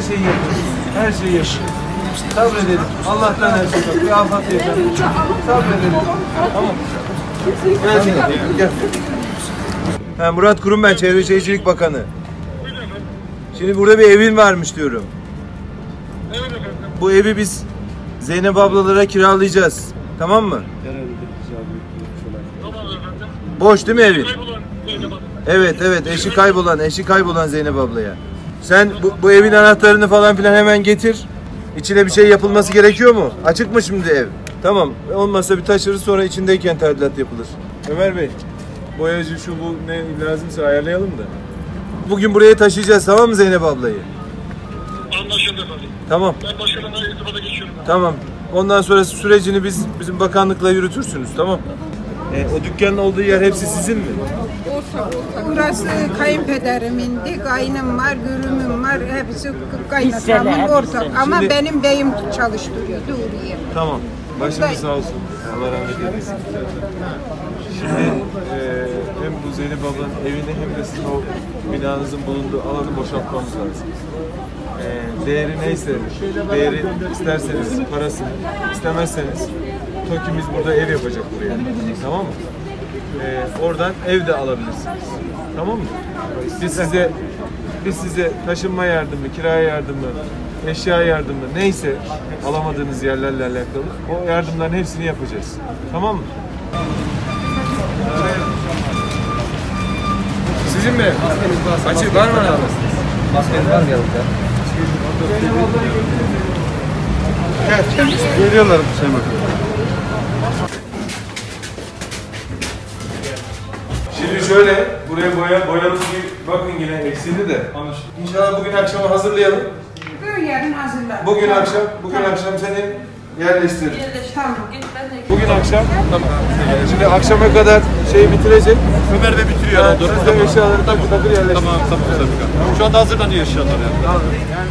şeyi yapıyoruz. Her şeyi yapıyoruz. Sabredelim. Allah'tan her şey yok. Bir afet yaşanır. Sabredelim. Tamam. Gel. Gel. Ha, Murat Kurum ben, Çevre Şehircilik Bakanı. Şimdi burada bir evin varmış diyorum. Bu evi biz Zeynep ablalara kiralayacağız. Tamam mı? Boş değil mi evin? Evet evet eşi kaybolan eşi kaybolan Zeynep ablaya. Sen bu, bu evin anahtarını falan filan hemen getir. İçine bir şey yapılması gerekiyor mu? Açık mı şimdi ev? Tamam. Olmazsa bir taşırız sonra içindeyken tadilat yapılır. Ömer Bey, boyacı şu bu ne lazımsa ayarlayalım da. Bugün buraya taşıyacağız tamam mı Zeynep ablayı? Anlaşıldı efendim. Tamam. Ben başkanımla irtibata geçiyorum. Tamam. Ondan sonra sürecini biz bizim bakanlıkla yürütürsünüz tamam. E, o dükkanın olduğu yer hepsi sizin mi? Burası kayınpederimindi, kaynım var, gürümüm var, hepsi kaynatamın ortak. Ama Şimdi- benim beyim çalıştırıyordu oraya. Tamam. Başınız sağ olsun. Allah rahmet eylesin. Şimdi e, hem bu Zeynep ablanın evini hem de sizin o binanızın bulunduğu alanı boşaltmamız lazım. E, değeri neyse, değeri isterseniz, parasını istemezseniz TOKİ'miz burada ev yapacak buraya. Tamam mı? E, oradan ev de alabilirsiniz. Tamam mı? Biz size biz size taşınma yardımı, kiraya yardımı, eşya yardımı neyse alamadığınız yerlerle alakalı o yardımların hepsini yapacağız. Tamam mı? Sizin mi? Açık var mı abi? Maskeniz var mı yanınızda? Geliyorlar Sayın Bakan. Şöyle, buraya boya, boyamız bir bakın yine eksildi de. İnşallah bugün akşama hazırlayalım. Bu yarın hazırlar. Bugün akşam, bugün akşam seni yerleştiririm. Tamam. Bugün akşam, tamam. Şimdi akşama kadar şeyi bitirecek. Ömer de bitiriyor. Yani siz de eşyaları takır takır yerleştirin. Tamam tamam tabii. Şu anda hazırlanıyor eşyalar yani. Yani